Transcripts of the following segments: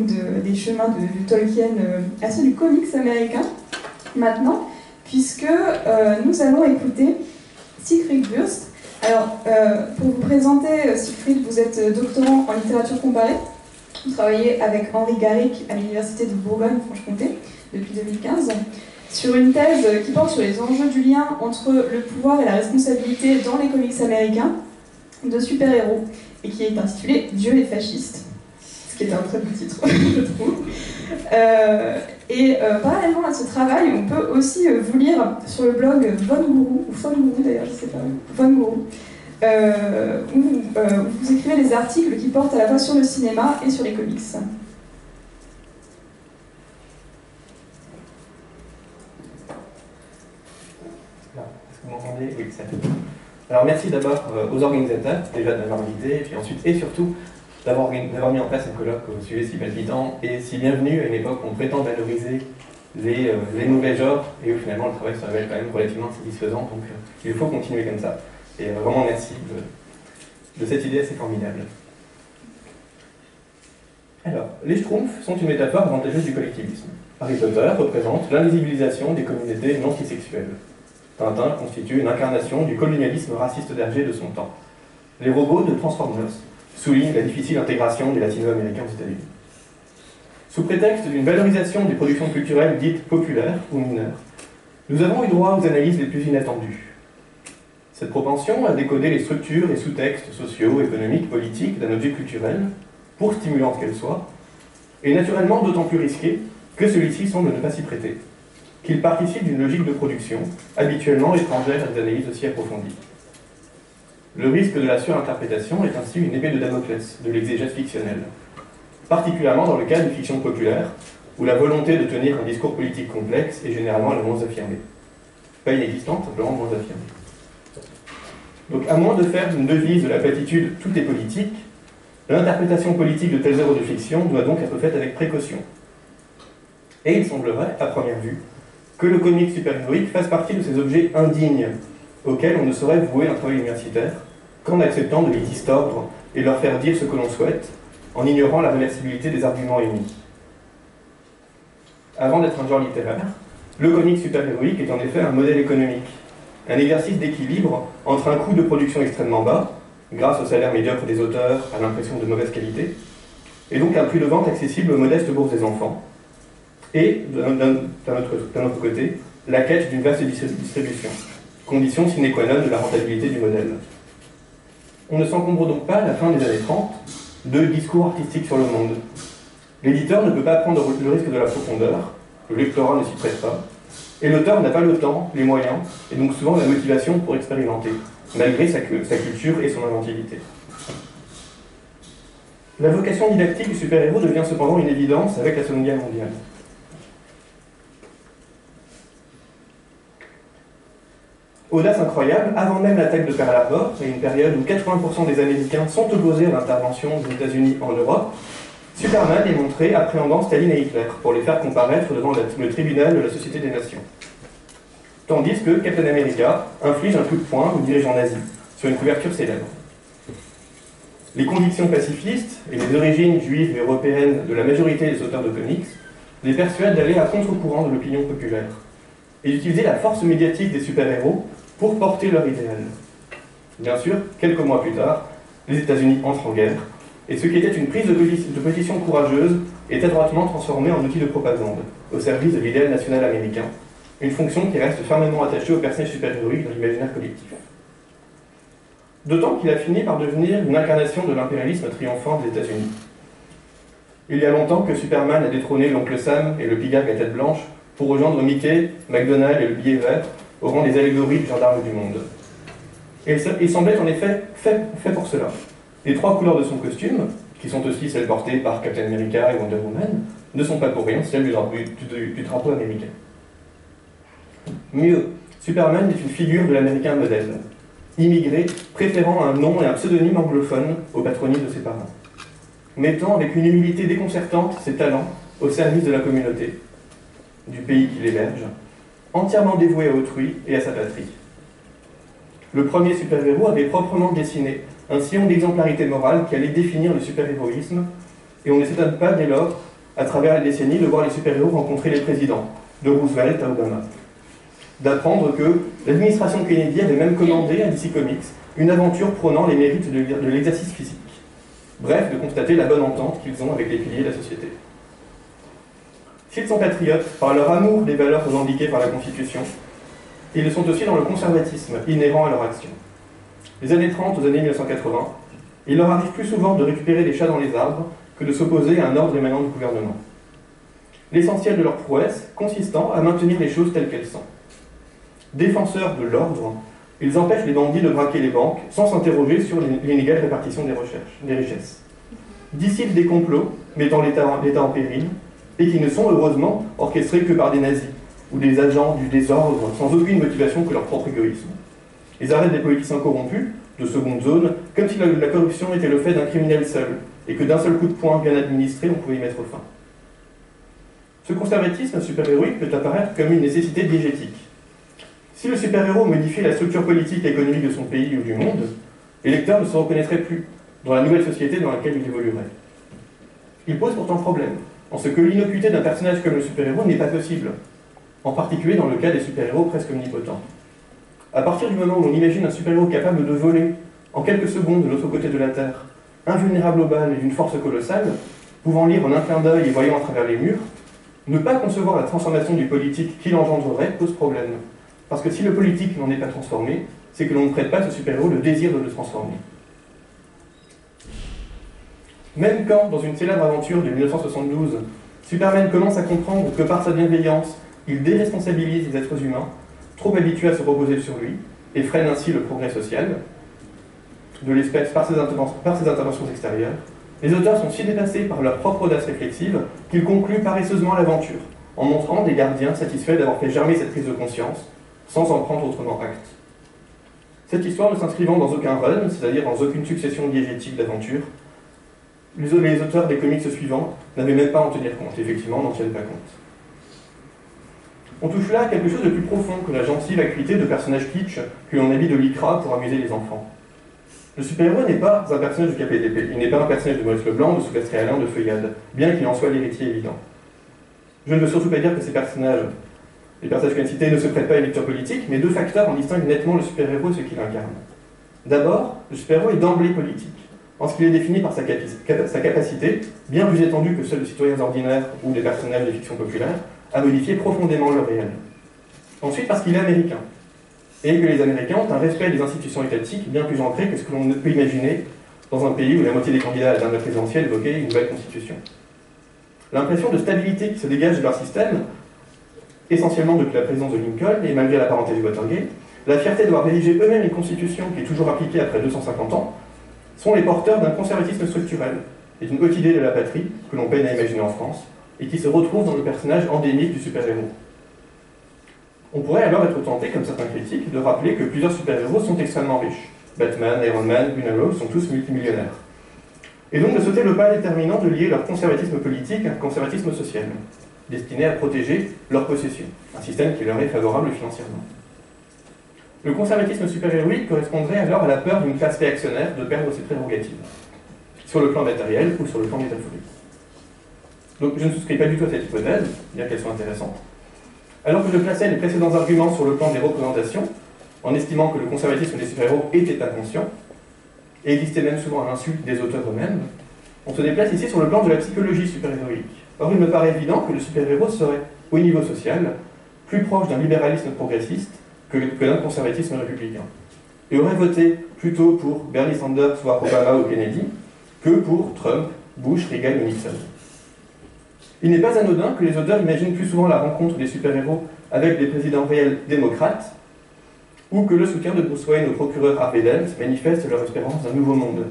des chemins de, Tolkien à ceux du comics américain maintenant, puisque nous allons écouter Siegfried Wurst. Alors, pour vous présenter, Siegfried, vous êtes doctorant en littérature comparée. Vous travaillez avec Henri Garrick à l'Université de Bourgogne-Franche-Comté depuis 2015 sur une thèse qui porte sur les enjeux du lien entre le pouvoir et la responsabilité dans les comics américains de super-héros et qui est intitulée Dieu les fascistes, ce qui est un très bon titre, je trouve. Euh, et euh, parallèlement à ce travail, on peut aussi euh, vous lire sur le blog Von Guru, ou Von Guru d'ailleurs, je sais pas, Von Guru, où vous écrivez des articles qui portent à la fois sur le cinéma et sur les comics. Alors merci d'abord aux organisateurs, déjà de m'avoir invité, et puis ensuite et surtout d'avoir mis en place un colloque au sujet si palpitant et si bienvenu à une époque où on prétend valoriser les, euh, les mauvais genres et où finalement le travail se révèle quand même relativement satisfaisant. Donc euh, il faut continuer comme ça. Et vraiment merci de, de cette idée assez formidable. Alors, les schtroumpfs sont une métaphore avantageuse du collectivisme. Harry Potter représente l'invisibilisation des communautés non sexuelles. Tintin constitue une incarnation du colonialisme raciste d'Hergé de son temps. Les robots de Transformers soulignent la difficile intégration des latino-américains aux États-Unis. Sous prétexte d'une valorisation des productions culturelles dites populaires ou mineures, nous avons eu droit aux analyses les plus inattendues. Cette propension à décoder les structures et sous-textes sociaux, économiques, politiques d'un objet culturel, pour stimulante qu'elle soit, est naturellement d'autant plus risquée que celui-ci semble ne pas s'y prêter qu'il participe d'une logique de production, habituellement étrangère à des analyses aussi approfondies. Le risque de la surinterprétation est ainsi une épée de Damoclès de l'exégèse fictionnelle, particulièrement dans le cas de fiction populaire, où la volonté de tenir un discours politique complexe est généralement la moins affirmée. Pas inexistante, simplement moins affirmée. Donc, à moins de faire une devise de la platitude tout est politique, l'interprétation politique de telles œuvres de fiction doit donc être faite avec précaution. Et il semblerait, à première vue, que le comique super-héroïque fasse partie de ces objets indignes auxquels on ne saurait vouer un travail universitaire qu'en acceptant de les distordre et leur faire dire ce que l'on souhaite, en ignorant la réversibilité des arguments émis. Avant d'être un genre littéraire, le comique super-héroïque est en effet un modèle économique, un exercice d'équilibre entre un coût de production extrêmement bas, grâce au salaire médiocre des auteurs, à l'impression de mauvaise qualité, et donc un prix de vente accessible aux modestes bourses des enfants, et, d'un autre, côté, la quête d'une vaste distribution, condition sine qua non de la rentabilité du modèle. On ne s'encombre donc pas, à la fin des années 30, de discours artistiques sur le monde. L'éditeur ne peut pas prendre le risque de la profondeur, le lectorat ne s'y prête pas, et l'auteur n'a pas le temps, les moyens, et donc souvent la motivation pour expérimenter, malgré sa, sa culture et son inventivité. La vocation didactique du super-héros devient cependant une évidence avec la Seconde Guerre mondiale. Audace incroyable, avant même l'attaque de Pearl Harbor, et une période où 80% des Américains sont opposés à l'intervention des États-Unis en Europe, Superman est montré appréhendant Staline et Hitler pour les faire comparaître devant le tribunal de la Société des Nations. Tandis que Captain America inflige un coup de poing aux dirigeants nazis, sur une couverture célèbre. Les convictions pacifistes et les origines juives et européennes de la majorité des auteurs de comics les persuadent d'aller à contre-courant de l'opinion populaire et d'utiliser la force médiatique des super-héros pour porter leur idéal. Bien sûr, quelques mois plus tard, les États-Unis entrent en guerre, et ce qui était une prise de position courageuse est adroitement transformé en outil de propagande, au service de l'idéal national américain, une fonction qui reste fermement attachée au personnage super-héroïque dans l'imaginaire collectif. D'autant qu'il a fini par devenir une incarnation de l'impérialisme triomphant des États-Unis. Il y a longtemps que Superman a détrôné l'oncle Sam et le pigargue à tête blanche pour rejoindre Mickey, McDonald et le billet vert au rang des allégories du gendarme du monde. Il semblait en effet fait, pour cela. Les trois couleurs de son costume, qui sont aussi celles portées par Captain America et Wonder Woman, ne sont pas pour rien celles du, drapeau américain. Mieux, Superman est une figure de l'américain modèle, immigré, préférant un nom et un pseudonyme anglophone au patronyme de ses parents, mettant avec une humilité déconcertante ses talents au service de la communauté, du pays qui l'héberge, entièrement dévoué à autrui et à sa patrie. Le premier super-héros avait proprement dessiné un sillon d'exemplarité morale qui allait définir le super-héroïsme, et on ne s'étonne pas dès lors, à travers les décennies, de voir les super-héros rencontrer les présidents, de Roosevelt à Obama. D'apprendre que l'administration Kennedy avait même commandé à DC Comics une aventure prônant les mérites de l'exercice physique. Bref, de constater la bonne entente qu'ils ont avec les piliers de la société. S'ils sont patriotes par leur amour des valeurs revendiquées par la Constitution, ils le sont aussi dans le conservatisme inhérent à leur action. Les années 30 aux années 1980, il leur arrive plus souvent de récupérer des chats dans les arbres que de s'opposer à un ordre émanant du gouvernement. L'essentiel de leur prouesse consistant à maintenir les choses telles qu'elles sont. Défenseurs de l'ordre, ils empêchent les bandits de braquer les banques sans s'interroger sur l'inégale répartition des, recherches, des richesses. Disciples des complots mettant l'État en péril et qui ne sont heureusement orchestrés que par des nazis ou des agents du désordre sans aucune motivation que leur propre égoïsme. Ils arrêtent des politiciens corrompus, de seconde zone, comme si la, corruption était le fait d'un criminel seul, et que d'un seul coup de poing bien administré, on pouvait y mettre fin. Ce conservatisme super-héroïque peut apparaître comme une nécessité diégétique. Si le super-héros modifie la structure politique et économique de son pays ou du monde, les lecteurs ne se reconnaîtraient plus dans la nouvelle société dans laquelle il évoluerait. Il pose pourtant problème, en ce que l'innocuité d'un personnage comme le super-héros n'est pas possible, en particulier dans le cas des super-héros presque omnipotents. À partir du moment où l'on imagine un super-héros capable de voler en quelques secondes de l'autre côté de la Terre, invulnérable aux balles et d'une force colossale, pouvant lire en un clin d'œil et voyant à travers les murs, ne pas concevoir la transformation du politique qu'il engendrerait pose problème. Parce que si le politique n'en est pas transformé, c'est que l'on ne prête pas à ce super-héros le désir de le transformer. Même quand, dans une célèbre aventure de 1972, Superman commence à comprendre que par sa bienveillance, il déresponsabilise les êtres humains, trop habitués à se reposer sur lui, et freine ainsi le progrès social de l'espèce par, ses interventions extérieures, les auteurs sont si dépassés par leur propre audace réflexive qu'ils concluent paresseusement l'aventure, en montrant des gardiens satisfaits d'avoir fait germer cette prise de conscience, sans en prendre autrement acte. Cette histoire ne s'inscrivant dans aucun run, c'est-à-dire dans aucune succession diégétique d'aventures, les auteurs des comics suivants n'avaient même pas à en tenir compte, effectivement, n'en tiennent pas compte. On touche là à quelque chose de plus profond que la gentille acuité de personnages kitsch que l'on habille de lycra pour amuser les enfants. Le super-héros n'est pas un personnage du KPDP, il n'est pas un personnage de Maurice Leblanc, de Sylvestre Alain, de Feuillade, bien qu'il en soit l'héritier évident. Je ne veux surtout pas dire que ces personnages, les personnages que cités, ne se prêtent pas à une lecture politique, mais deux facteurs en distinguent nettement le super-héros et ce qu'il incarne. D'abord, le super-héros est d'emblée politique, en ce qu'il est défini par sa, capacité, bien plus étendue que celle de citoyens ordinaires ou des personnages des fictions populaires, à modifier profondément le réel. Ensuite, parce qu'il est américain, et que les Américains ont un respect des institutions étatiques bien plus ancré que ce que l'on peut imaginer dans un pays où la moitié des candidats à la dernière présidentielle évoquaient une nouvelle constitution. L'impression de stabilité qui se dégage de leur système, essentiellement depuis la présidence de Lincoln et malgré la parenté du Watergate, la fierté d'avoir rédigé eux-mêmes une constitution qui est toujours appliquée après 250 ans, sont les porteurs d'un conservatisme structurel et d'une haute idée de la patrie que l'on peine à imaginer en France, et qui se retrouve dans le personnage endémique du super-héros. On pourrait alors être tenté, comme certains critiques, de rappeler que plusieurs super-héros sont extrêmement riches. Batman, Iron Man, Green Arrow sont tous multimillionnaires. Et donc de sauter le pas déterminant de lier leur conservatisme politique à un conservatisme social, destiné à protéger leur possession, un système qui leur est favorable financièrement. Le conservatisme super-héroïque correspondrait alors à la peur d'une classe réactionnaire de perdre ses prérogatives, sur le plan matériel ou sur le plan métaphorique. Donc je ne souscris pas du tout à cette hypothèse, bien qu'elle soit intéressante. Alors que je plaçais les précédents arguments sur le plan des représentations, en estimant que le conservatisme des super-héros était inconscient, et existait même souvent à l'insulte des auteurs eux-mêmes, on se déplace ici sur le plan de la psychologie super-héroïque. Or, il me paraît évident que le super-héros serait, au niveau social, plus proche d'un libéralisme progressiste que d'un conservatisme républicain, et aurait voté plutôt pour Bernie Sanders, voire Obama ou Kennedy, que pour Trump, Bush, Reagan ou Nixon. Il n'est pas anodin que les auteurs imaginent plus souvent la rencontre des super-héros avec des présidents réels démocrates, ou que le soutien de Bruce Wayne au procureur Harvey Dent manifeste leur espérance d'un nouveau monde.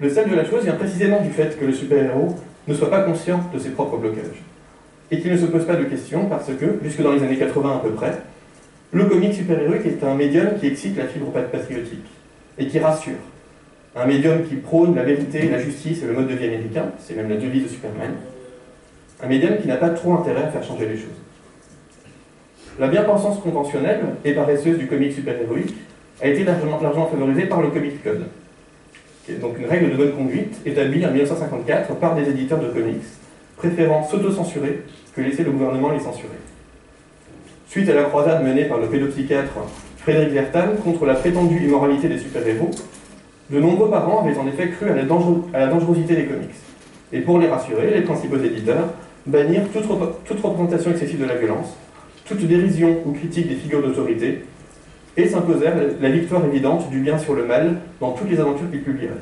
Le sel de la chose vient précisément du fait que le super-héros ne soit pas conscient de ses propres blocages, et qu'il ne se pose pas de questions parce que, jusque dans les années 80 à peu près, le comic super-héroïque est un médium qui excite la fibre patriotique, et qui rassure, un médium qui prône la vérité, la justice et le mode de vie américain, c'est même la devise de Superman, un médium qui n'a pas trop intérêt à faire changer les choses. La bien-pensance conventionnelle et paresseuse du comic super-héroïque a été largement, largement favorisée par le Comic Code, qui est donc une règle de bonne conduite établie en 1954 par des éditeurs de comics, préférant s'auto-censurer que laisser le gouvernement les censurer. Suite à la croisade menée par le pédopsychiatre Frédéric Vertal contre la prétendue immoralité des super-héros, de nombreux parents avaient en effet cru à la, dangerosité des comics. Et pour les rassurer, les principaux éditeurs bannirent toute, toute représentation excessive de la violence, toute dérision ou critique des figures d'autorité, et s'imposèrent la victoire évidente du bien sur le mal dans toutes les aventures qu'ils publieraient.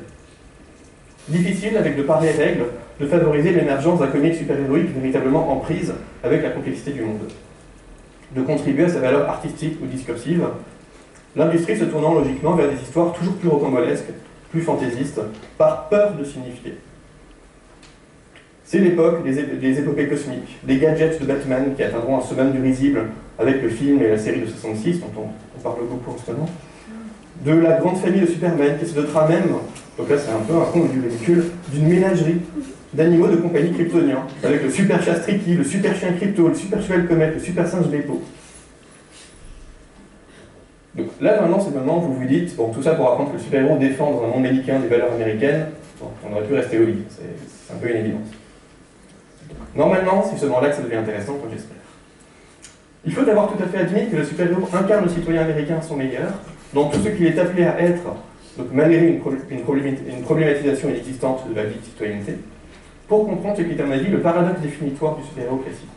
Difficile, avec de pareilles règles, de favoriser l'émergence d'un comic super-héroïque véritablement en prise avec la complexité du monde, de contribuer à sa valeur artistique ou discursive, l'industrie se tournant logiquement vers des histoires toujours plus rocambolesques, plus fantaisistes, par peur de signifier. C'est l'époque des, épopées cosmiques, des gadgets de Batman qui atteindront un summum du risible avec le film et la série de 66, dont on, parle beaucoup en ce moment, de la grande famille de Superman qui se dotera même, donc là c'est un peu un compte du ridicule, d'une ménagerie d'animaux de compagnie kryptoniens, avec le super chat Tricky, le super chien crypto, le super cheval comète, le super singe Bepo. Donc là maintenant, c'est maintenant vous vous dites, bon, tout ça pour apprendre que le super-héros défend dans un monde américain des valeurs américaines, on aurait pu rester au lit, c'est un peu une évidence. Normalement, c'est seulement là que ça devient intéressant, j'espère. Il faut d'abord tout à fait admettre que le super-héros incarne le citoyen américain à son meilleur, dans tout ce qu'il est appelé à être, donc malgré une, une problématisation inexistante de la vie de citoyenneté, pour comprendre ce qui est à avis le paradoxe définitoire du super-héros classique.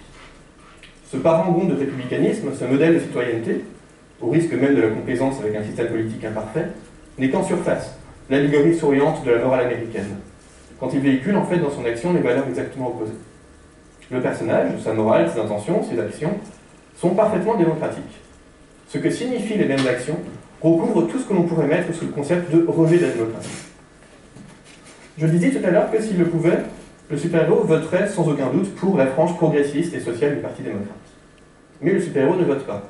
Ce parangon de républicanisme, ce modèle de citoyenneté, au risque même de la complaisance avec un système politique imparfait, n'est qu'en surface, l'allégorie souriante de la morale américaine, quand il véhicule en fait dans son action les valeurs exactement opposées. Le personnage, sa morale, ses intentions, ses actions, sont parfaitement démocratiques. Ce que signifient les mêmes actions recouvre tout ce que l'on pourrait mettre sous le concept de rejet de la démocratie. Je disais tout à l'heure que s'il le pouvait, le super-héros voterait sans aucun doute pour la frange progressiste et sociale du Parti démocrate. Mais le super-héros ne vote pas.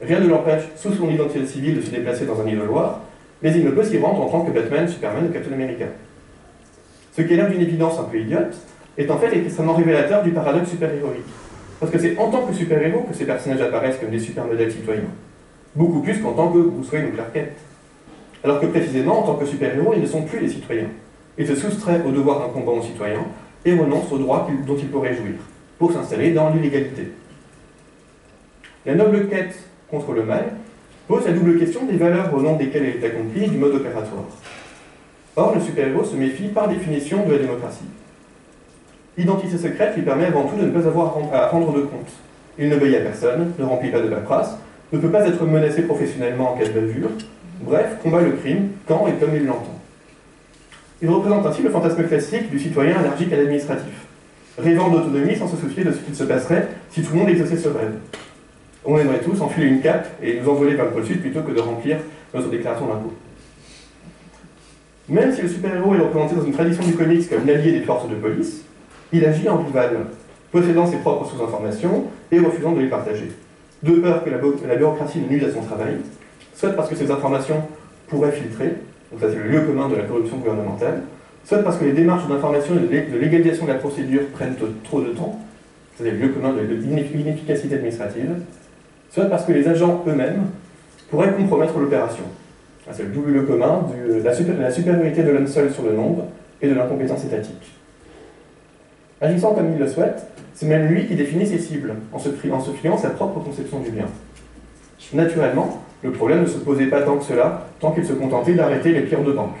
Rien ne l'empêche, sous son identité civile, de se déplacer dans un isoloir, mais il ne peut s'y rendre en tant que Batman, Superman ou Captain America. Ce qui est l'air d'une évidence un peu idiote, est en fait extrêmement révélateur du paradoxe super-héroïque. Parce que c'est en tant que super-héros que ces personnages apparaissent comme des super-modèles citoyens. Beaucoup plus qu'en tant que Bruce Wayne ou Clark. Alors que précisément, en tant que super-héros, ils ne sont plus des citoyens et se soustrait au devoir d'un combat aux citoyens et renonce aux droits dont il pourrait jouir, pour s'installer dans l'illégalité. La noble quête contre le mal pose la double question des valeurs au nom desquelles elle est accomplie et du mode opératoire. Or, le super-héros se méfie par définition de la démocratie. L'identité secrète lui permet avant tout de ne pas avoir à rendre de compte. Il n'obéit à personne, ne remplit pas de paperasse, ne peut pas être menacé professionnellement en cas de bavure, bref, combat le crime quand et comme il l'entend. Il représente ainsi le fantasme classique du citoyen allergique à l'administratif, rêvant d'autonomie sans se soucier de ce qu'il se passerait si tout le monde exauçait ce rêve. On aimerait tous enfiler une cape et nous envoler vers le pôle sud plutôt que de remplir notre déclaration d'impôt. Même si le super-héros est représenté dans une tradition du comics comme l'allié des forces de police, il agit en rival, possédant ses propres sous-informations et refusant de les partager. De peur que la, bureaucratie ne nuise à son travail, soit parce que ces informations pourraient filtrer, donc ça c'est le lieu commun de la corruption gouvernementale, soit parce que les démarches d'information et de légalisation de la procédure prennent trop de temps, c'est le lieu commun de l'inefficacité administrative, soit parce que les agents eux-mêmes pourraient compromettre l'opération. C'est le double lieu commun de la, supériorité de l'homme seul sur le nombre et de l'incompétence étatique. Agissant comme il le souhaite, c'est même lui qui définit ses cibles, en se, en se fiant sa propre conception du bien. Naturellement, le problème ne se posait pas tant que cela, tant qu'il se contentait d'arrêter les pires de banque.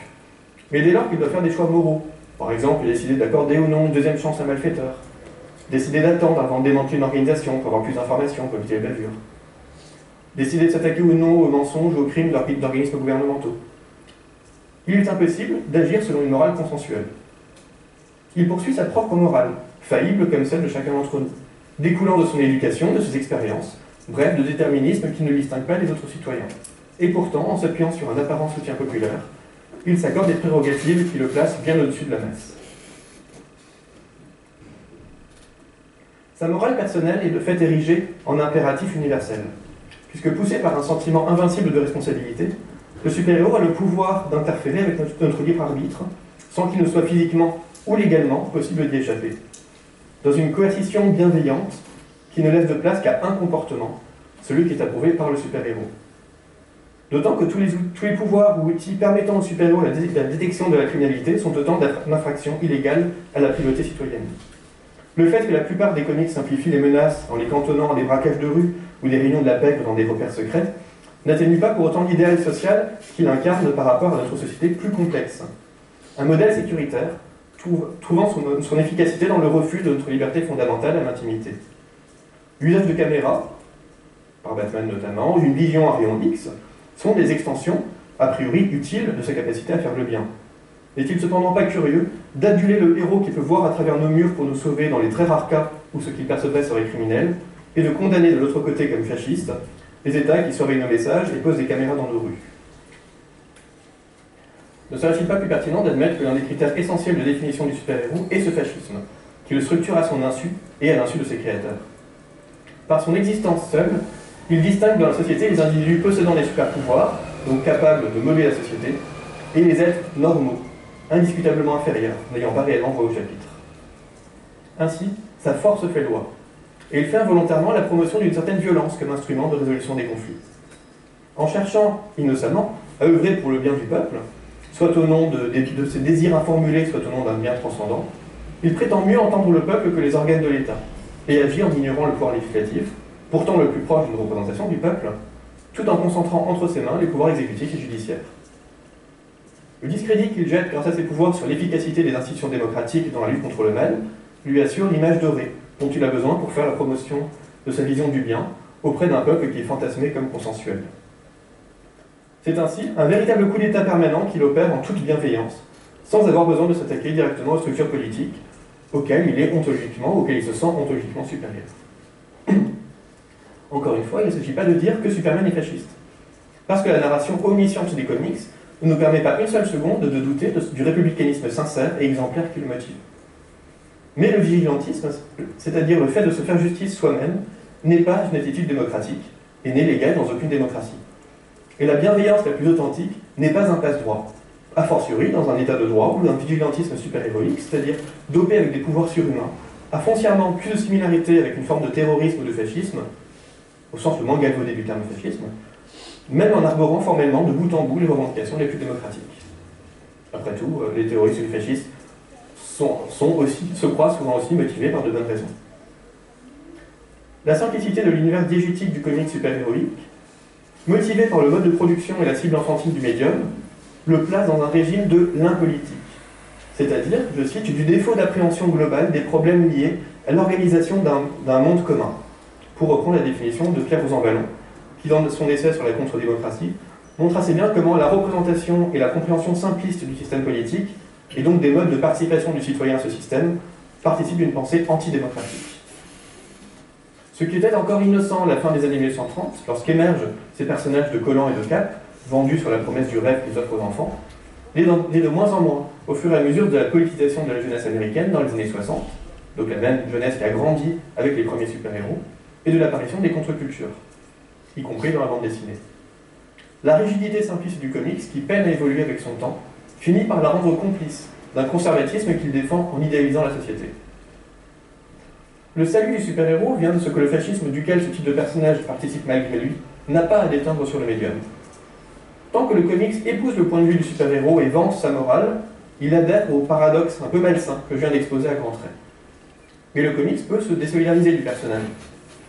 Mais dès lors qu'il doit faire des choix moraux, par exemple décider d'accorder ou non une deuxième chance à un malfaiteur, décider d'attendre avant de démanteler une organisation pour avoir plus d'informations pour éviter les bavures, décider de s'attaquer ou non aux mensonges ou aux crimes d'organismes gouvernementaux. Il est impossible d'agir selon une morale consensuelle. Il poursuit sa propre morale, faillible comme celle de chacun d'entre nous, découlant de son éducation, de ses expériences, bref, de déterminisme qui ne distingue pas des autres citoyens. Et pourtant, en s'appuyant sur un apparent soutien populaire, il s'accorde des prérogatives qui le placent bien au-dessus de la masse. Sa morale personnelle est de fait érigée en impératif universel, puisque poussé par un sentiment invincible de responsabilité, le super-héros a le pouvoir d'interférer avec notre, libre arbitre, sans qu'il ne soit physiquement ou légalement possible d'y échapper. Dans une coercition bienveillante qui ne laisse de place qu'à un comportement, celui qui est approuvé par le super-héros. D'autant que tous les, pouvoirs ou outils permettant aux super-héros la, la, détection de la criminalité sont autant d'infractions illégales à la primauté citoyenne. Le fait que la plupart des comics simplifient les menaces en les cantonnant à des braquages de rue ou des réunions de la pègre dans des repères secrets n'atténue pas pour autant l'idéal social qu'il incarne par rapport à notre société plus complexe. Un modèle sécuritaire, trouvant son efficacité dans le refus de notre liberté fondamentale à l'intimité. L'usage de caméras, par Batman notamment, une vision à rayon X, sont des extensions, a priori utiles, de sa capacité à faire le bien. N'est-il cependant pas curieux d'aduler le héros qui peut voir à travers nos murs pour nous sauver dans les très rares cas où ce qu'il percevrait serait criminel, et de condamner de l'autre côté comme fasciste les États qui surveillent nos messages et posent des caméras dans nos rues? Ne serait-il pas plus pertinent d'admettre que l'un des critères essentiels de définition du super-héros est ce fascisme, qui le structure à son insu et à l'insu de ses créateurs? Par son existence seule, il distingue dans la société les individus possédant des super-pouvoirs, donc capables de mener la société, et les êtres normaux, indiscutablement inférieurs, n'ayant pas réellement voix au chapitre. Ainsi, sa force fait loi, et il fait involontairement la promotion d'une certaine violence comme instrument de résolution des conflits. En cherchant innocemment à œuvrer pour le bien du peuple, soit au nom de, de, de ses désirs informulés, soit au nom d'un bien transcendant, il prétend mieux entendre le peuple que les organes de l'État, et agit en ignorant le pouvoir législatif, pourtant le plus proche d'une représentation du peuple, tout en concentrant entre ses mains les pouvoirs exécutifs et judiciaires. Le discrédit qu'il jette grâce à ses pouvoirs sur l'efficacité des institutions démocratiques dans la lutte contre le mal lui assure l'image dorée dont il a besoin pour faire la promotion de sa vision du bien auprès d'un peuple qui est fantasmé comme consensuel. C'est ainsi un véritable coup d'État permanent qu'il opère en toute bienveillance, sans avoir besoin de s'attaquer directement aux structures politiques auxquelles il est ontologiquement, auxquelles il se sent ontologiquement supérieur. Encore une fois, il ne s'agit pas de dire que Superman est fasciste. Parce que la narration omnisciente des comics ne nous permet pas une seule seconde de douter du républicanisme sincère et exemplaire qui le motive. Mais le vigilantisme, c'est-à-dire le fait de se faire justice soi-même, n'est pas une attitude démocratique et n'est légal dans aucune démocratie. Et la bienveillance la plus authentique n'est pas un passe-droit, a fortiori dans un état de droit ou un vigilantisme super-héroïque, c'est-à-dire dopé avec des pouvoirs surhumains, a foncièrement plus de similarité avec une forme de terrorisme ou de fascisme, au sens le moins galvaudé du terme fascisme, même en arborant formellement de bout en bout les revendications les plus démocratiques. Après tout, euh, les terroristes et les fascistes sont, aussi, se croient souvent aussi motivés par de bonnes raisons. La simplicité de l'univers diégétique du comic super-héroïque, motivé par le mode de production et la cible enfantine du médium, le place dans un régime de l'impolitique, c'est-à-dire, je cite, du défaut d'appréhension globale des problèmes liés à l'organisation d'un monde commun, pour reprendre la définition de Pierre Rosanvallon, qui dans son essai sur la contre-démocratie montre assez bien comment la représentation et la compréhension simpliste du système politique et donc des modes de participation du citoyen à ce système, participent d'une pensée antidémocratique. Ce qui était encore innocent à la fin des années 1930, lorsqu'émergent ces personnages de Collant et de Cap, vendus sur la promesse du rêve qu'ils offrent aux enfants, l'est de moins en moins au fur et à mesure de la politisation de la jeunesse américaine dans les années 60, donc la même jeunesse qui a grandi avec les premiers super-héros, et de l'apparition des contre-cultures, y compris dans la bande dessinée. La rigidité simpliste du comics, qui peine à évoluer avec son temps, finit par la rendre complice d'un conservatisme qu'il défend en idéalisant la société. Le salut du super-héros vient de ce que le fascisme duquel ce type de personnage participe malgré lui n'a pas à déteindre sur le médium. Tant que le comics épouse le point de vue du super-héros et vante sa morale, il adhère au paradoxe un peu malsain que je viens d'exposer à grands traits. Mais le comics peut se désolidariser du personnage.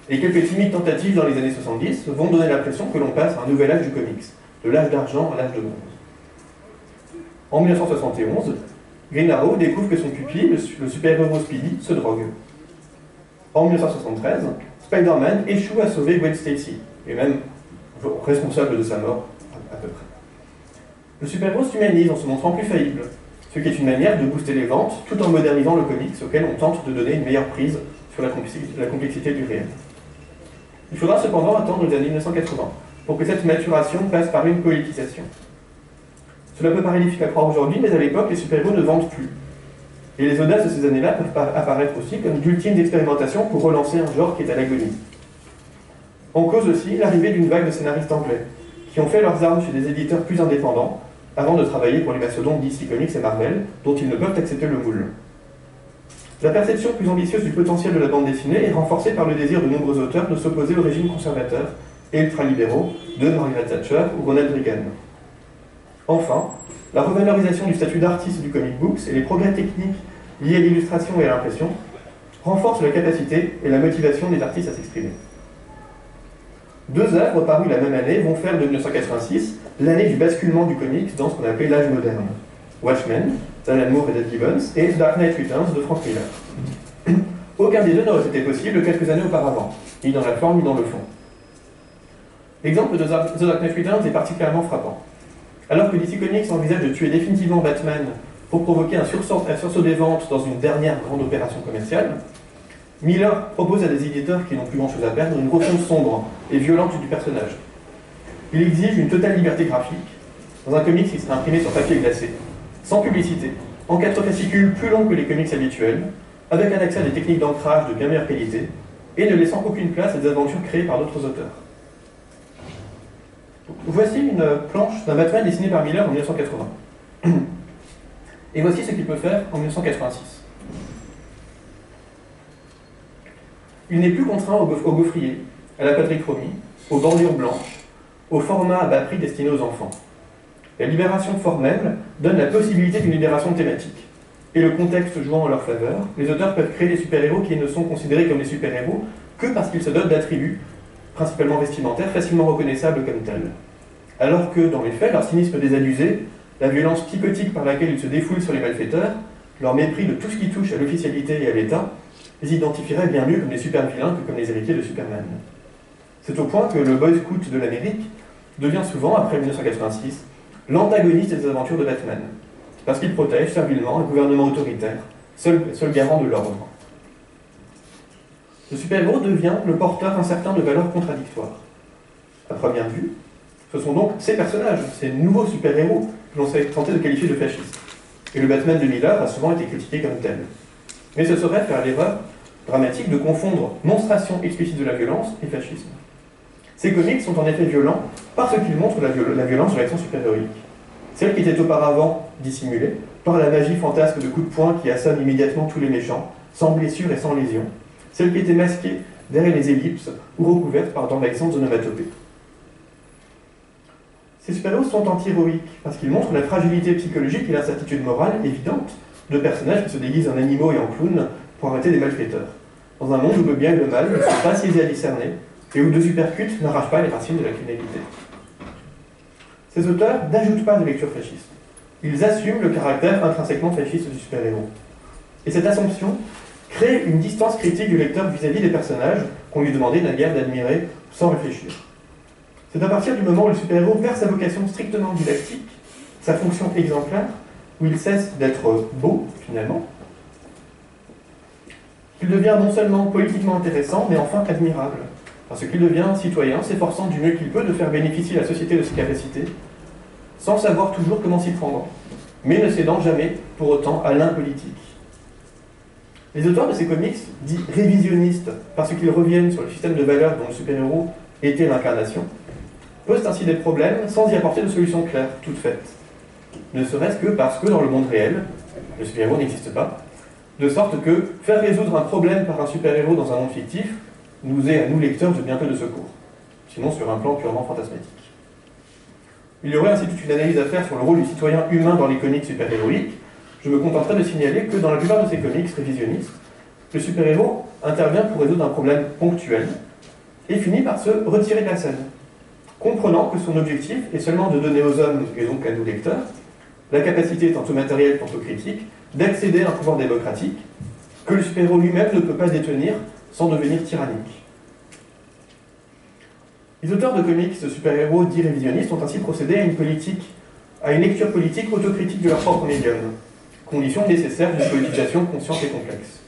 Et quelques timides tentatives dans les années 70 vont donner l'impression que l'on passe à un nouvel âge du comics, de l'âge d'argent à l'âge de bronze. En 1971, Green Arrow découvre que son pupille, le super-héros Speedy, se drogue. En 1973, Spider-Man échoue à sauver Gwen Stacy, et même responsable de sa mort, Le super-héros s'humanise en se montrant plus faillible, ce qui est une manière de booster les ventes tout en modernisant le comics auquel on tente de donner une meilleure prise sur la complexité du réel. Il faudra cependant attendre les années 1980 pour que cette maturation passe par une politisation. Cela peut paraître difficile à croire aujourd'hui, mais à l'époque, les super-héros ne vendent plus. Et les audaces de ces années-là peuvent apparaître aussi comme d'ultimes expérimentations pour relancer un genre qui est à l'agonie. En cause aussi l'arrivée d'une vague de scénaristes anglais, qui ont fait leurs armes chez des éditeurs plus indépendants, avant de travailler pour les mastodontes DC Comics et Marvel, dont ils ne peuvent accepter le moule. La perception plus ambitieuse du potentiel de la bande dessinée est renforcée par le désir de nombreux auteurs de s'opposer au régime conservateur et ultralibéraux de Margaret Thatcher ou Ronald Reagan. Enfin, la revalorisation du statut d'artiste du comic books et les progrès techniques liés à l'illustration et à l'impression renforcent la capacité et la motivation des artistes à s'exprimer. Deux œuvres parues la même année vont faire de 1986 l'année du basculement du comics dans ce qu'on appelle l'âge moderne. Watchmen, d'Alan Moore et Dave Gibbons, et Dark Knight Returns de Frank Miller. Aucun des deux n'aurait été possible quelques années auparavant, ni dans la forme ni dans le fond. L'exemple de The Dark Knight Returns est particulièrement frappant. Alors que DC Comics envisage de tuer définitivement Batman pour provoquer un sursaut des ventes dans une dernière grande opération commerciale, Miller propose à des éditeurs qui n'ont plus grand-chose à perdre une refonte sombre et violente du personnage. Il exige une totale liberté graphique, dans un comics qui sera imprimé sur papier glacé, sans publicité, en quatre fascicules plus longs que les comics habituels, avec un accès à des techniques d'ancrage de bien meilleure qualité, et ne laissant aucune place à des aventures créées par d'autres auteurs. Voici une planche d'un Batman dessiné par Miller en 1980. Et voici ce qu'il peut faire en 1986. Il n'est plus contraint au, gaufrier, à la chromie, aux bordures blanches, au format à bas prix destiné aux enfants. La libération formelle donne la possibilité d'une libération thématique. Et le contexte jouant en leur faveur, les auteurs peuvent créer des super-héros qui ne sont considérés comme des super-héros que parce qu'ils se dotent d'attributs, principalement vestimentaires, facilement reconnaissables comme tels. Alors que, dans les faits, leur cynisme désabusé, la violence psychotique par laquelle ils se défoulent sur les malfaiteurs, leur mépris de tout ce qui touche à l'officialité et à l'État, les identifierait bien mieux comme des super-vilains que comme les héritiers de Superman. C'est au point que le Boy Scout de l'Amérique devient souvent, après 1986, l'antagoniste des aventures de Batman, parce qu'il protège servilement un gouvernement autoritaire, seul, seul garant de l'ordre. Le super-héros devient le porteur incertain de valeurs contradictoires. À première vue, ce sont donc ces personnages, ces nouveaux super-héros, que l'on s'est tenté de qualifier de fascistes. Et le Batman de Miller a souvent été critiqué comme tel. Mais ce serait faire l'erreur dramatique de confondre monstration explicite de la violence et fascisme. Ces comics sont en effet violents parce qu'ils montrent la, violence de l'action super-héroïque. Celle qui était auparavant dissimulée par la magie fantasque de coups de poing qui assomme immédiatement tous les méchants, sans blessure et sans lésion. Celle qui était masquée derrière les ellipses ou recouverte par d'envahissantes onomatopées. Ces super-héros sont anti-héroïques parce qu'ils montrent la fragilité psychologique et l'incertitude morale évidente de personnages qui se déguisent en animaux et en clowns pour arrêter des malfaiteurs. Dans un monde où le bien et le mal ne sont pas si aisés à discerner et où deux supercutes n'arrachent pas les racines de la criminalité. Ces auteurs n'ajoutent pas de lecture fasciste. Ils assument le caractère intrinsèquement fasciste du super-héros. Et cette assumption crée une distance critique du lecteur vis-à-vis des personnages qu'on lui demandait naguère d'admirer sans réfléchir. C'est à partir du moment où le super-héros perd sa vocation strictement didactique, sa fonction exemplaire, où il cesse d'être beau, finalement, qu'il devient non seulement politiquement intéressant, mais enfin admirable. Parce qu'il devient citoyen, s'efforçant du mieux qu'il peut de faire bénéficier la société de ses capacités, sans savoir toujours comment s'y prendre, mais ne cédant jamais pour autant à l'impolitique. Les auteurs de ces comics, dits révisionnistes, parce qu'ils reviennent sur le système de valeurs dont le super-héros était l'incarnation, posent ainsi des problèmes sans y apporter de solution claire, toute faite ne serait-ce que parce que dans le monde réel, le super-héros n'existe pas, de sorte que faire résoudre un problème par un super-héros dans un monde fictif nous est à nous lecteurs de bien peu de secours, sinon sur un plan purement fantasmatique. Il y aurait ainsi toute une analyse à faire sur le rôle du citoyen humain dans les comics super-héroïques. Je me contenterai de signaler que dans la plupart de ces comics révisionnistes, le super-héros intervient pour résoudre un problème ponctuel et finit par se retirer de la scène, comprenant que son objectif est seulement de donner aux hommes, et donc à nous lecteurs, la capacité, tantôt matérielle, tantôt critique, d'accéder à un pouvoir démocratique que le super-héros lui-même ne peut pas détenir sans devenir tyrannique. Les auteurs de comics de super-héros dits révisionnistes ont ainsi procédé à une lecture politique autocritique de leur propre médium, condition nécessaire d'une politisation consciente et complexe.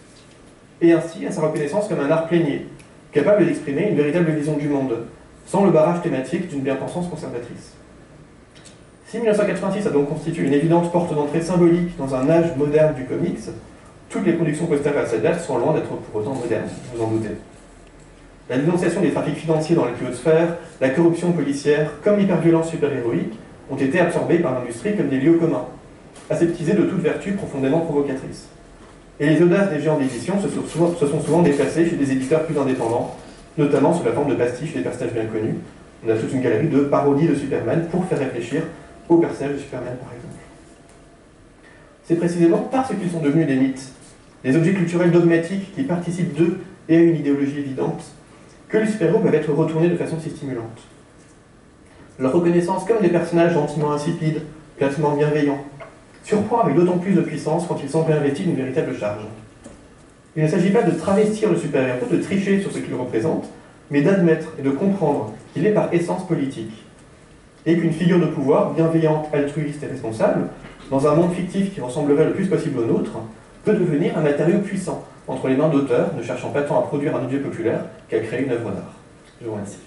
Et ainsi à sa reconnaissance comme un art plénier, capable d'exprimer une véritable vision du monde, sans le barrage thématique d'une bien-pensance conservatrice. Si 1986 a donc constitué une évidente porte d'entrée symbolique dans un âge moderne du comics, toutes les productions postérieures à cette date sont loin d'être pour autant modernes, vous en doutez. La dénonciation des trafics financiers dans les plus hautes sphères, la corruption policière, comme l'hyperviolence super-héroïque, ont été absorbées par l'industrie comme des lieux communs, aseptisés de toute vertu profondément provocatrice. Et les audaces des géants d'édition se, se sont souvent déplacées chez des éditeurs plus indépendants, notamment sous la forme de pastiches des personnages bien connus. On a toute une galerie de parodies de Superman pour faire réfléchir au personnage de Superman, par exemple. C'est précisément parce qu'ils sont devenus des mythes, des objets culturels dogmatiques qui participent d'eux et à une idéologie évidente, que les super-héros peuvent être retournés de façon si stimulante. Leur reconnaissance comme des personnages gentiment insipides, platement bienveillants, surprend avec d'autant plus de puissance quand ils sont réinvestis d'une véritable charge. Il ne s'agit pas de travestir le super-héros, de tricher sur ce qu'il représente, mais d'admettre et de comprendre qu'il est par essence politique, et qu'une figure de pouvoir, bienveillante, altruiste et responsable, dans un monde fictif qui ressemblerait le plus possible au nôtre, peut devenir un matériau puissant entre les mains d'auteurs ne cherchant pas tant à produire un objet populaire qu'à créer une œuvre d'art. Je vous remercie.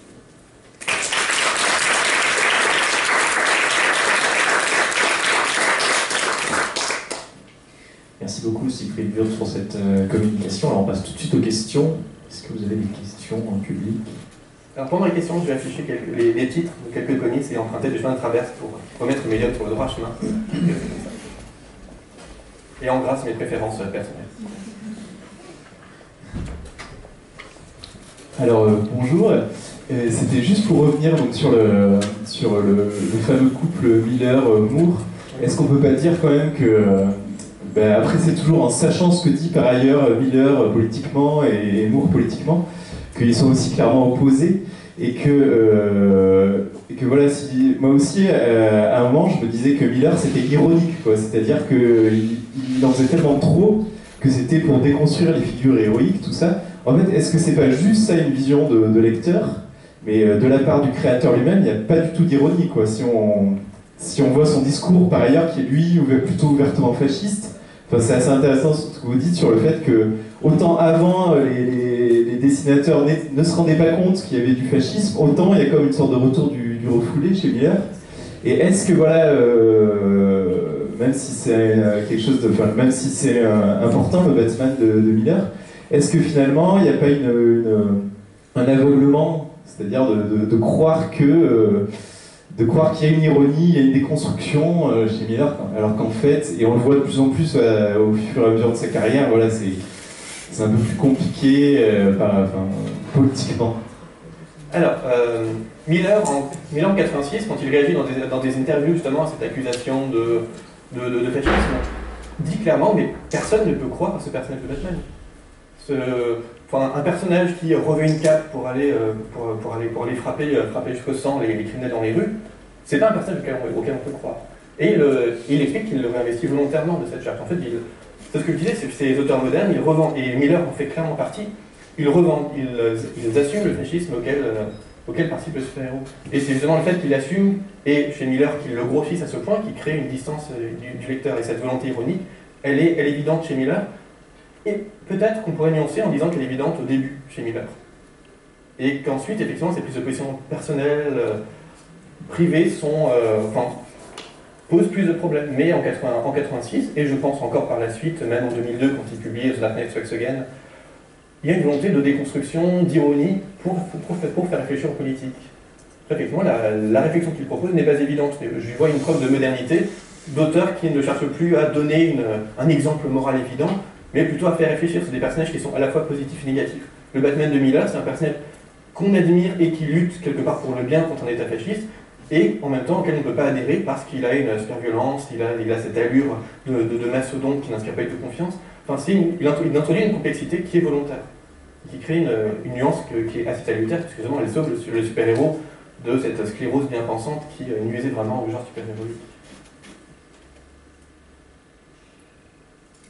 Merci beaucoup Siegfried Wurtz pour cette euh, communication. Alors on passe tout de suite aux questions. Est-ce que vous avez des questions en public? Alors pendant les questions, je vais afficher les, titres de quelques comics et emprunter des chemins de traverse pour remettre mes liens sur le droit chemin. Et en grâce mes préférences personnelles. Alors euh, bonjour. Euh, c'était juste pour revenir donc, sur, le, sur le, fameux couple Miller-Moore. Est-ce qu'on peut pas dire quand même que ben, après, c'est toujours en sachant ce que dit par ailleurs Miller politiquement et Moore politiquement, qu'ils sont aussi clairement opposés. Et que, euh, que voilà, moi aussi, euh, à un moment, je me disais que Miller c'était ironique, c'est-à-dire qu'il il en faisait tellement trop que c'était pour déconstruire les figures héroïques, tout ça. En fait, est-ce que c'est pas juste ça une vision de, lecteur? Mais euh, de la part du créateur lui-même, il n'y a pas du tout d'ironie, quoi. Si on, si on voit son discours par ailleurs, qui est lui plutôt ouvertement fasciste, c'est assez intéressant ce que vous dites sur le fait que, autant avant, euh, les, dessinateurs ne se rendaient pas compte qu'il y avait du fascisme, autant il y a comme une sorte de retour du, refoulé chez Miller. Et est-ce que, voilà, euh, même si c'est euh, quelque chose de. Enfin, même si c'est important, le Batman de, Miller, est-ce que finalement, il n'y a pas un aveuglement, c'est-à-dire de, croire que de croire qu'il y a une ironie, il y a une déconstruction euh, chez Miller, alors qu'en fait, et on le voit de plus en plus euh, au fur et à mesure de sa carrière, voilà, c'est un peu plus compliqué euh, politiquement. Alors, Miller, en, Miller en 86, quand il réagit dans des, dans des interviews justement à cette accusation de, de, fascisme, dit clairement, mais personne ne peut croire à ce personnage de Batman. Ce, un personnage qui revêt une cape pour aller, pour, pour aller, pour aller frapper, frapper jusqu'au sang les, criminels dans les rues, c'est pas un personnage auquel on, peut croire. Et il, il explique qu'il le réinvestit volontairement de cette charte. En fait, c'est ce que je disais, c'est que ces auteurs modernes, ils revendent, et Miller en fait clairement partie, ils revendent, ils, assument le fascisme auquel, euh, auquel participe le super-héros. Et c'est justement le fait qu'il assume, et chez Miller qu'il le grossisse à ce point, qu'il crée une distance euh, du, lecteur. Et cette volonté ironique, elle est, elle est évidente chez Miller. Et peut-être qu'on pourrait nuancer en disant qu'elle est évidente au début chez Miller. Et qu'ensuite, effectivement, c'est plus de position personnelle, euh, privés sont, posent plus de problèmes. Mais en, 80, en 86, et je pense encore par la suite, même en 2002, quand il publie The Dark Knight Again, il y a une volonté de déconstruction, d'ironie, pour, faire réfléchir aux politiques. Effectivement, la, réflexion qu'il propose n'est pas évidente. Je vois une preuve de modernité d'auteurs qui ne cherchent plus à donner un exemple moral évident, mais plutôt à faire réfléchir sur des personnages qui sont à la fois positifs et négatifs. Le Batman de Miller, c'est un personnage qu'on admire et qui lutte quelque part pour le bien contre un état fasciste, et en même temps auquel on ne peut pas adhérer parce qu'il a une super violence, il a, il a cette allure de, de, mastodonte qui n'inspire pas du tout confiance. Enfin, il, introduit une complexité qui est volontaire, qui crée une, nuance qui est assez salutaire, parce que justement elle sauve le, super-héros de cette sclérose bien pensante qui euh, nuisait vraiment au genre super-héroïque.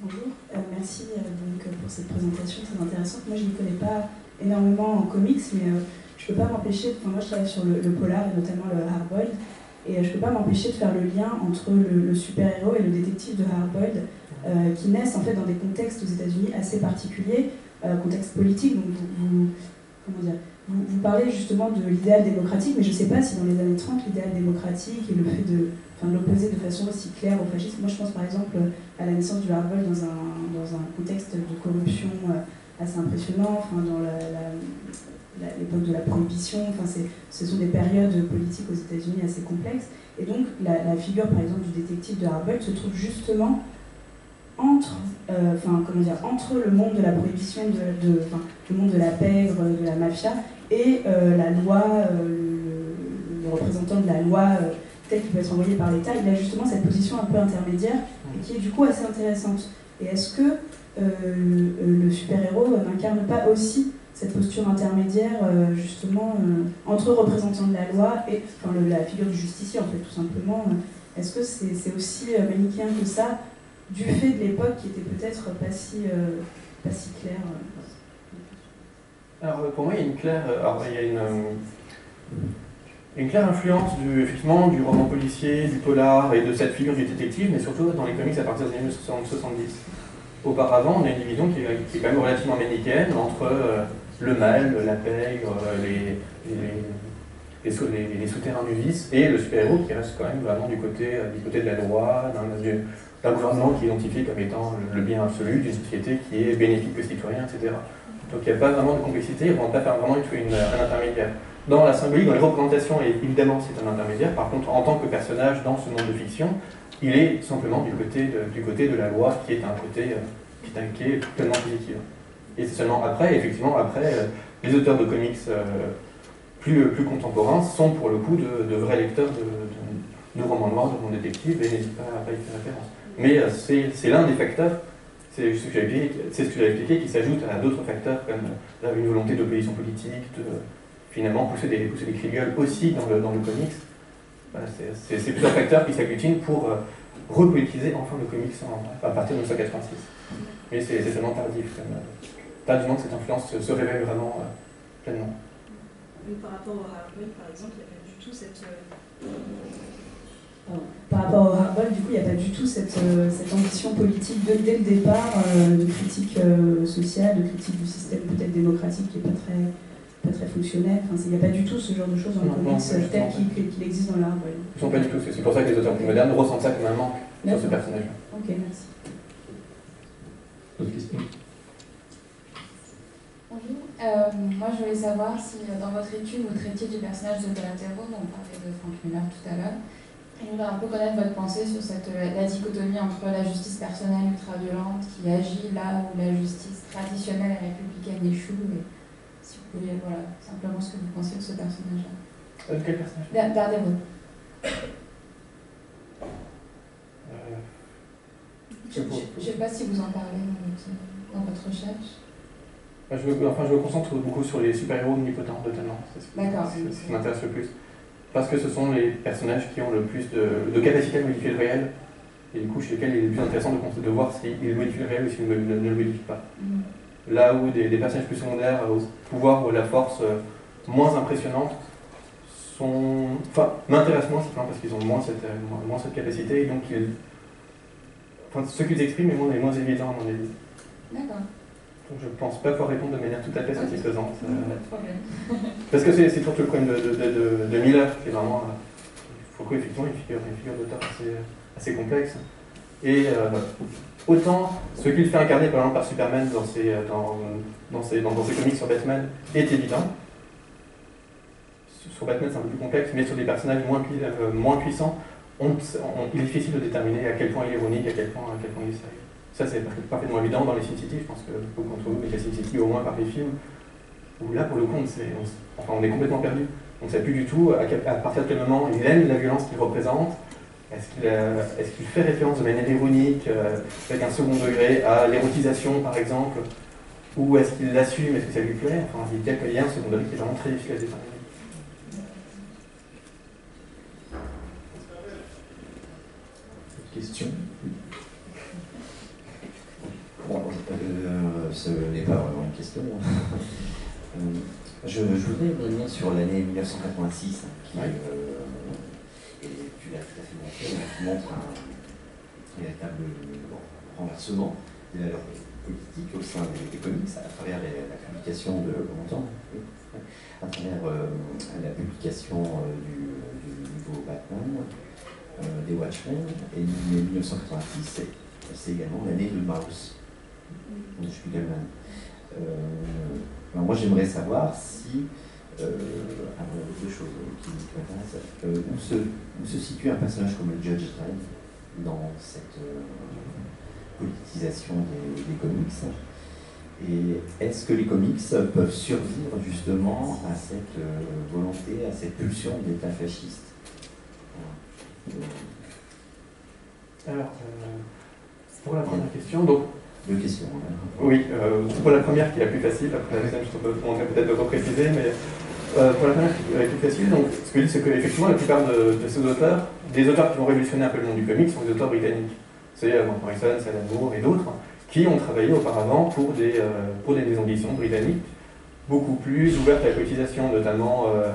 Bonjour, euh, merci euh, donc, pour cette présentation très intéressante. Moi je ne connais pas énormément en comics, mais je peux pas m'empêcher, enfin, moi je travaille sur le, polar et notamment le hardboiled, et je peux pas m'empêcher de faire le lien entre le, super-héros et le détective de hardboiled, euh, qui naissent en fait dans des contextes aux États-Unis assez particuliers, euh, contexte politique. Donc vous, comment dire, vous, parlez justement de l'idéal démocratique, mais je ne sais pas si dans les années 30, l'idéal démocratique et le fait de, enfin, l'opposer de façon aussi claire au fascisme. Moi, je pense par exemple à la naissance du hardboiled dans un, dans un contexte de corruption euh, assez impressionnant, enfin, dans la, l'époque de la prohibition, enfin, ce sont des périodes politiques aux États-Unis assez complexes. Et donc la, figure, par exemple, du détective de Harvard se trouve justement entre, euh, comment dire, entre le monde de la prohibition, de, le monde de la pègre, de la mafia, et la loi, le, représentant de la loi tel qu'il peut être envoyé par l'État, il a justement cette position un peu intermédiaire et qui est du coup assez intéressante. Et est-ce que le super-héros n'incarne pas aussi cette posture intermédiaire justement entre représentants de la loi et enfin, la figure du justicier en fait tout simplement est-ce que c'est aussi manichéen que ça du fait de l'époque qui était peut-être pas si, euh, pas si claire. Alors euh, pour moi, il y a une claire, euh, alors, il y a une, une claire influence du, effectivement, du roman policier, du polar et de cette figure du détective, mais surtout dans les comics à partir des années 70. Auparavant, on a une division qui, est quand même relativement manichéenne entre le mal, la pègre, les, les, les, souterrains du vice, et le super-héros qui reste quand même vraiment du côté, du côté de la loi, dans, du, un gouvernement qui est identifié comme étant le bien absolu d'une société qui est bénéfique aux citoyens, etc. Donc il n'y a pas vraiment de complexité, on ne va pas faire vraiment une, un intermédiaire. Dans la symbolique, dans les représentations, évidemment c'est un intermédiaire, par contre en tant que personnage dans ce monde de fiction, il est simplement du côté de, du côté de la loi qui est un côté euh, qui, est, qui est pleinement positif. Et c'est seulement après, effectivement, après, euh, les auteurs de comics euh, plus, plus contemporains sont pour le coup de, vrais lecteurs de, romans noirs, de romans détectives, et n'hésitent pas à y faire référence. Mais euh, c'est l'un des facteurs, c'est ce que j'ai expliqué, qui s'ajoute à d'autres facteurs comme euh, une volonté d'opposition politique, de finalement pousser des, pousser des aussi dans le, dans le comics. c'est plusieurs facteurs qui s'agglutinent pour euh, repolitiser enfin le comics à partir de 1986. Mais c'est seulement tardif. Pas du moment que cette influence se, révèle vraiment pleinement. par rapport au Harvey, par exemple, il n'y a pas du tout cette par rapport au hardball, du coup, il n'y a pas du tout cette, euh, cette ambition politique dès le départ euh, de critique euh, sociale, de critique du système peut-être démocratique qui n'est pas très, pas très fonctionnel. Enfin, il n'y a pas du tout ce genre de choses dans le comics tel qu'il existe dans le hardball. Ils sont pas du tout. C'est pour ça que les auteurs plus modernes ressentent ça comme un manque sur ce personnage. Ok, merci. D'autres questions? Bonjour. moi, je voulais savoir si dans votre étude, vous traitiez du personnage de Donatello, dont on parlait de Frank Miller tout à l'heure, je voudrais un peu connaître votre pensée sur cette, la dichotomie entre la justice personnelle ultra-violente qui agit là où la justice traditionnelle et républicaine échoue. Et si vous pouviez, voilà, simplement ce que vous pensez de ce personnage-là. Euh, de quel personnage? Daredevil. Euh, je ne sais pas si vous en parlez dans votre, recherche. Je me, enfin, je me concentre beaucoup sur les super-héros omnipotents, notamment. C'est ce qui m'intéresse le plus parce que ce sont les personnages qui ont le plus de, capacité à modifier le réel, et du coup chez lesquels il est plus intéressant de, de voir s'ils modifient le réel ou s'ils ne, le modifient pas. Mm. Là où des, personnages plus secondaires au pouvoir ou la force euh, moins impressionnante sont, enfin, m'intéressent moins simplement parce qu'ils ont moins cette, euh, moins cette capacité, et donc ils, enfin, ce qu'ils expriment est moins, est moins évident à mon avis. D'accord. Je ne pense pas pouvoir répondre de manière tout à fait satisfaisante. parce que c'est surtout le problème de, Miller, qui est vraiment, il faut effectivement une figure, une figure d'auteur assez, assez, complexe. Et euh, autant ce qu'il fait incarner par exemple par Superman dans ses, dans, dans, ses, dans, ses comics sur Batman est évident. Sur Batman c'est un peu plus complexe, mais sur des personnages moins, euh, moins puissants, on, il est difficile de déterminer à quel point il est ironique, à quel point, à quel point il est sérieux. Ça, c'est parfaitement évident dans les Sin. Je pense que beaucoup d'entre vous les Sin City au moins par les films, où là, pour le coup, on, enfin, on est complètement perdu. On ne sait plus du tout à, partir de quel moment il aime la violence qu'il représente. Est-ce qu'il fait référence de manière ironique, euh, avec un second degré, à l'érotisation, par exemple Ou est-ce qu'il l'assume Est-ce que ça lui plaît? Enfin, il y a un second degré qui est vraiment très difficile à déterminer. Question? Bon, euh, ce n'est pas vraiment une question. Euh, je, voudrais revenir sur l'année 1986, qui, euh, et tu l'as tout à fait montré, qui montre un véritable renversement des valeurs politiques au sein des, comics à travers la publication de à travers la publication du, nouveau Batman, des Watchmen, et 1986, c'est également l'année de Mouse je suis Euh, moi, j'aimerais savoir si, euh, deux choses qui m'intéressent, euh, où, se, où se situe un personnage comme le Judge Dredd dans cette euh, politisation des, comics, Et est-ce que les comics peuvent survivre justement à cette euh, volonté, à cette pulsion d'État fasciste? Alors, euh, pour la première question, donc Deux questions. hein. Oui, euh, pour la première qui est la plus facile, après la deuxième je te demanderai peut-être de repréciser, mais euh, pour la première qui est la plus facile, donc, ce que dis c'est qu'effectivement la plupart de, de ces auteurs, des auteurs qui vont révolutionner un peu le monde du comics, sont des auteurs britanniques. C'est euh, Grant Morrison, Alan Moore et d'autres, qui ont travaillé auparavant pour des, euh, pour des maisons d'édition britanniques, beaucoup plus ouvertes à la politisation, notamment euh,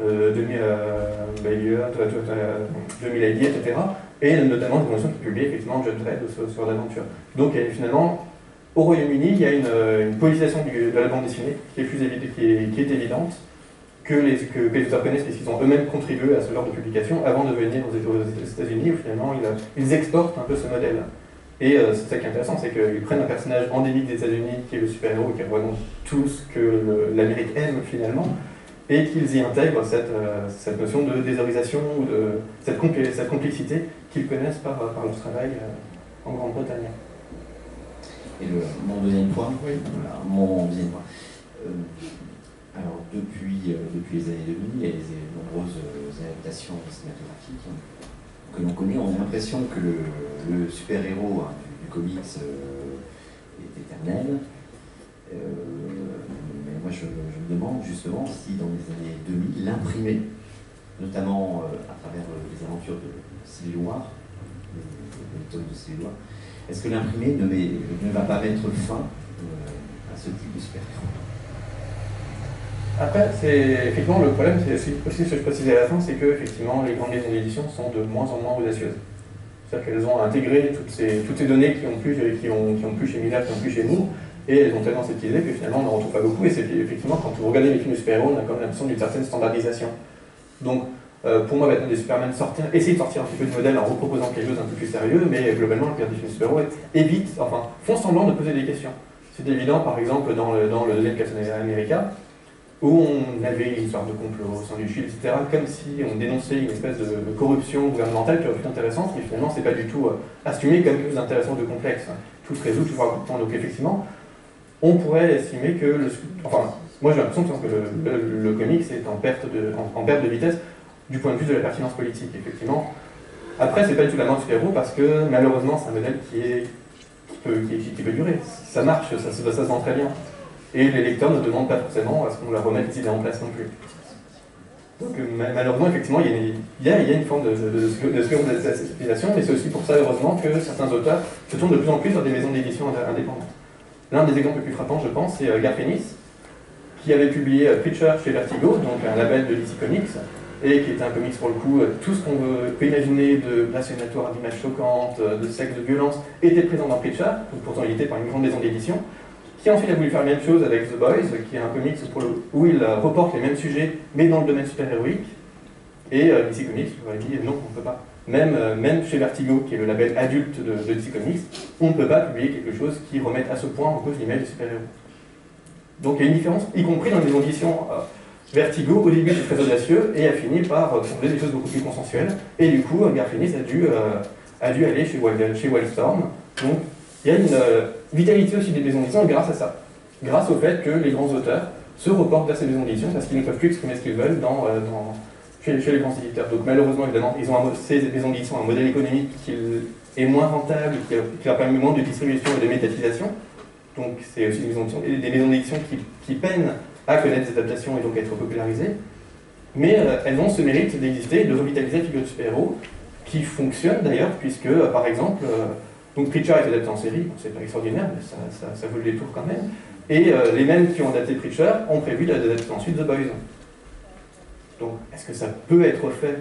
euh, 2000, euh, Bayeux, toi, toi, toi, euh, 2000 ID, etc. Et notamment des éditions qui publient effectivement John ou sur, l'aventure. Donc finalement, au Royaume-Uni, il y a une, une politisation de la bande dessinée qui est, plus évidente, qui est, évidente, que les, que, les auteurs connaissent puisqu'ils ont eux-mêmes contribué à ce genre de publication avant de venir aux, États-Unis où finalement ils, exportent un peu ce modèle. Et euh, c'est ça qui est intéressant, c'est qu'ils prennent un personnage endémique des États-Unis qui est le super-héros, qui est vraiment tout ce que l'Amérique aime finalement, et qu'ils y intègrent cette, euh, cette notion de désorisation ou de cette, complexité qu'ils connaissent par, par leur travail euh, en Grande-Bretagne. Et le, mon deuxième point, Oui. voilà, mon deuxième point. Euh, alors, depuis, euh, depuis les années 2000, il y a les nombreuses euh, adaptations cinématographiques que l'on connaît. On a l'impression que le, le super-héros hein, du, du comics euh, est éternel. Euh, je, me demande justement si dans les années 2000, l'imprimé, notamment euh, à travers euh, les aventures de Civil War, les, les tomes de est-ce que l'imprimé ne, ne va pas mettre fin euh, à ce type de super-héros? Après, c'est effectivement le problème, c'est ce que je précisais à la fin, c'est que effectivement les grandes maisons d'édition sont de moins en moins audacieuses. C'est-à-dire qu'elles ont intégré toutes ces, données qui ont plus, qui ont, plus chez Miller, qui ont plus chez nous, et elles ont tellement utilisé que finalement on n'en retrouve pas beaucoup. Et c'est effectivement quand vous regardez les films de super-héros, on a quand même l'impression d'une certaine standardisation. Donc euh, pour moi, maintenant, des Superman sortir, essayer de sortir un petit peu du modèle en reproposant quelque chose d'un peu plus sérieux, mais globalement, la plupart des films de super-héros évite, enfin, font semblant de poser des questions. C'est évident, par exemple, dans le, dans le deuxième Captain America, où on avait une histoire de complot au sein du Shield, etc., comme si on dénonçait une espèce de de corruption gouvernementale qui aurait être intéressante, mais finalement, c'est pas du tout euh, assumé comme quelque chose d'intéressant, de complexe. Tout se résout toujours à coup de. Donc, effectivement, on pourrait estimer que le. Enfin, moi j'ai l'impression que le, le, le comics est en perte, de, en, perte de vitesse du point de vue de la pertinence politique, effectivement. Après, c'est pas du tout la mort du super-héros parce que malheureusement, c'est un modèle qui, est, qui, peut, qui, peut durer. Ça marche, ça, se- vend très bien. Et les lecteurs ne demandent pas forcément à ce qu'on leur remette les idées en place non plus. Donc euh, ma- malheureusement, effectivement, il y a, une- forme de, de, mais c'est aussi pour ça, heureusement, que certains auteurs se tournent de plus en plus vers des maisons d'édition indé- indépendantes. L'un des exemples les plus frappants, je pense, c'est euh, Garth Ennis, qui avait publié euh, Preacher chez Vertigo, donc un label de DC Comics, et qui était un comics pour le coup, euh, tout ce qu'on peut imaginer de glace notoire, d'images choquantes, de sexe, de violence, était présent dans Preacher, donc pourtant il était par une grande maison d'édition, qui ensuite a voulu faire la même chose avec The Boys, qui est un comics le- où il reporte les mêmes sujets, mais dans le domaine super-héroïque, et DC Comics leur a dit non, on ne peut pas. Même, euh, même chez Vertigo, qui est le label adulte de, de DC Comics, on ne peut pas publier quelque chose qui remette à ce point en cause l'image du super-héros. Donc il y a une différence, y compris dans les auditions. euh, Vertigo, au début, était très audacieux et a fini par euh, trouver des choses beaucoup plus consensuelles. Et du coup, Garth Ennis a dû, a dû aller chez, Wild, chez Wildstorm. Donc il y a une vitalité aussi des maisons d'édition grâce à ça. Grâce au fait que les grands auteurs se reportent vers ces maisons d'édition parce qu'ils ne peuvent plus exprimer ce qu'ils veulent dans- chez, les grands éditeurs. Donc malheureusement, évidemment, ils ont ces maisons d'édition un modèle économique qui est moins rentable, qui, leur permet moins de distribution et de médiatisation. Donc c'est aussi des maisons d'édition, qui, peinent à connaître des adaptations et donc à être popularisées. Mais euh, elles ont ce mérite d'exister de revitaliser la figure de super-héros, qui fonctionne d'ailleurs, puisque euh, par exemple, euh, Preacher été adapté en série, c'est pas extraordinaire, mais ça, ça, vaut le détour quand même. Et les mêmes qui ont adapté Preacher ont prévu d'adapter ensuite The Boys. Donc est-ce que ça peut être fait?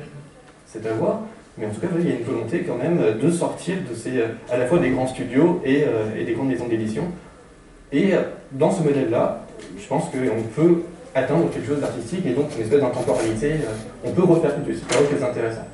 C'est à voir. Mais en tout cas, il y a une volonté quand même de sortir de ces, euh, à la fois des grands studios et, euh, des grandes maisons d'édition. Et euh, dans ce modèle-là, je pense qu'on peut atteindre quelque chose d'artistique et donc une espèce d'intemporalité. euh, On peut refaire quelque chose qui est intéressant.